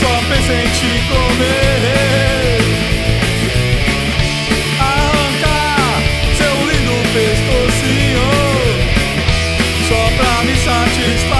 só pensei em te comer. Arrancar seu lindo pescocinho só pra me satisfazer.